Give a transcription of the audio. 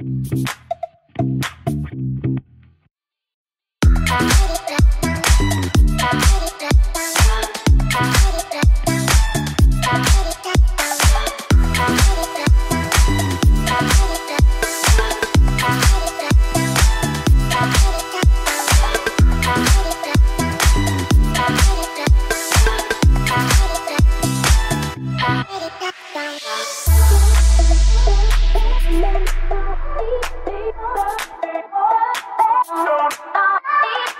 Bye. Don't